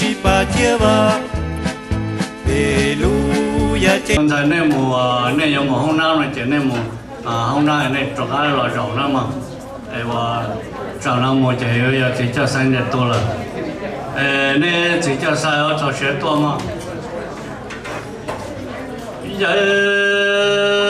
shi pa chia lu ya che con thấy nên mùa nên giống mùa hôm nào này chỉ nên mùa à hôm nay này trồng cái là rau nữa mà ai và rau nó mùa chỉ yêu chỉ cho sinh nhật tôi là ê nên chỉ cho sai ở cho sẽ tôi mà giờ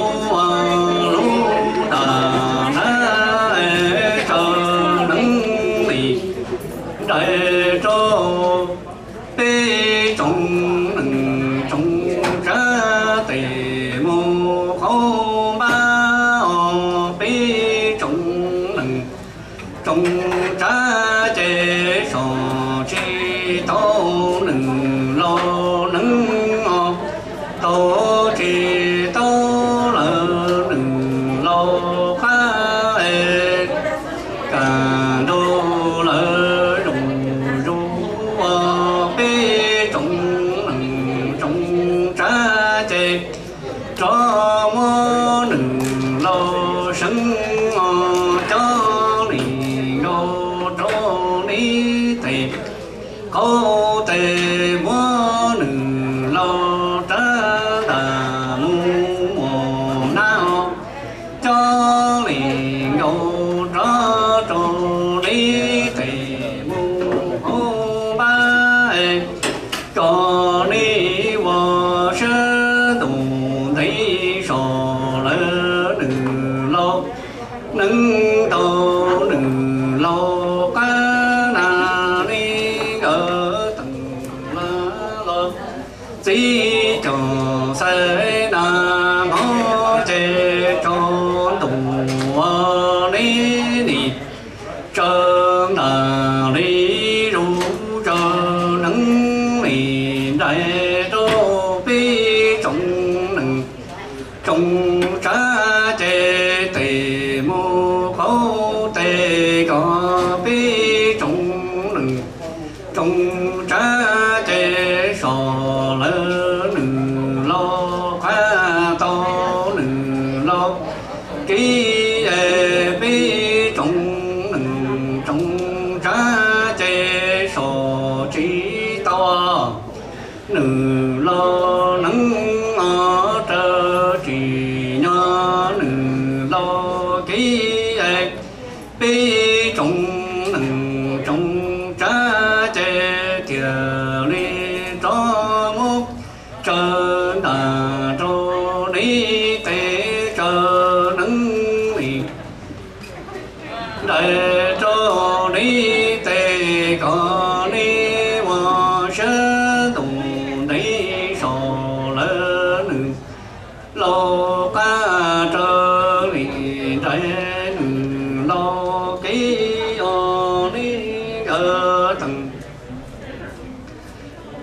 sinh sân cho nì ngô cho ní tề cô tề mơ nừng lo tra đà nào cho nì ngô nâng tô đừng lo cho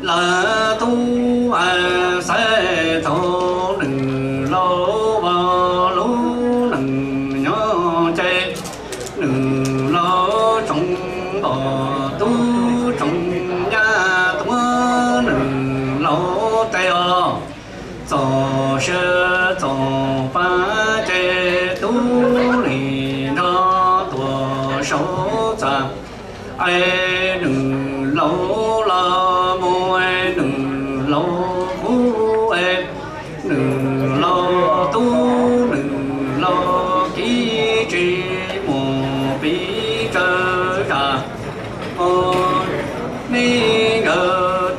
là tu à sẽ thô đừng lo bao lú đừng nhớ chê. Đừng lo trong bò tu trong nhà tu đừng lo teo cho sơ cho ba chê tu lì nó tua sâu cha ai đừng lâu phú ai đừng lo tu, đừng lo ký trí mù bí trơ ra ô ni ngờ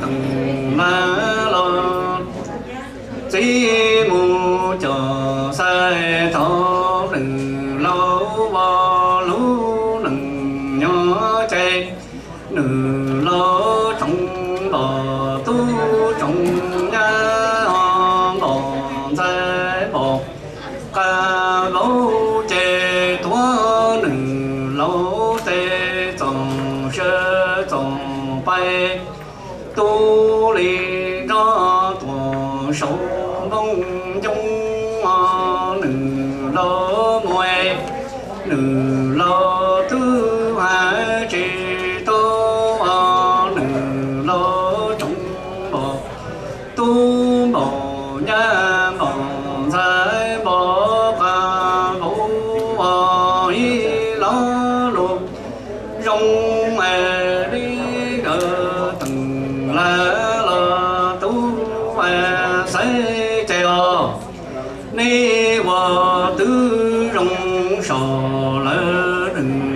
lo chỉ mù cho lòng dễ bộ ca lâu chê tua nừng lâu tê tổng sơ tổng bay tu lì đó tổ sâu nông dung lâu mùi nừng lâu Sầu lỡ.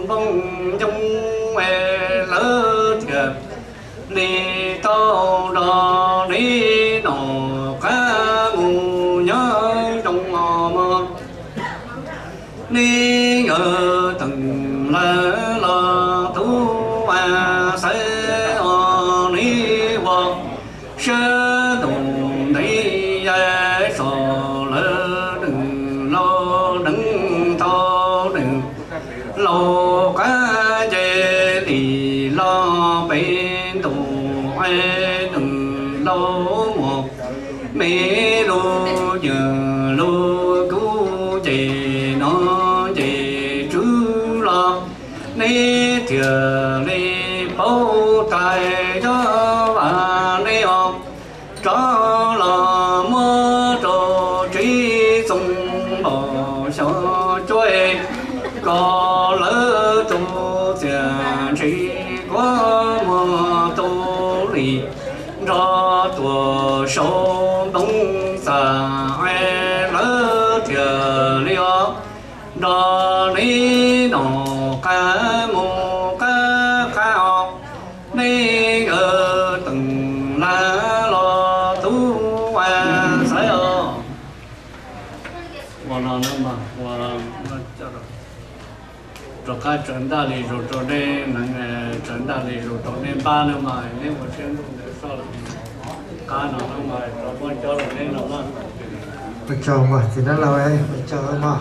Sâu bông trong mẹ lỡ thiệt đi tao đó đi nổ cá ngủ nhớ trong mơ đi ngờ từng lỡ lỡ chê lo bên tù ai từng lo một. Mẹ lo giờ lo cứu chị nó chị chú lo. Ni thừa ni bố tài cho bà ni học cho tu lì ra tua sâu đông xa ai lỡ tiền liao đó ni nọ ca mô ca ca học ni ở từng la lo tu hoa sai ở và nó nữa mà và nó cho rồi rồi cái chuyện đó thì rồi rồi đây nắng à, chuyện đó thì rồi rồi nên ba nữa mà nên một chuyện cũng được sao là cá nó nó mà rồi con cho rồi nên nó mà Bây giờ mà thì nó lâu ấy, bây giờ mà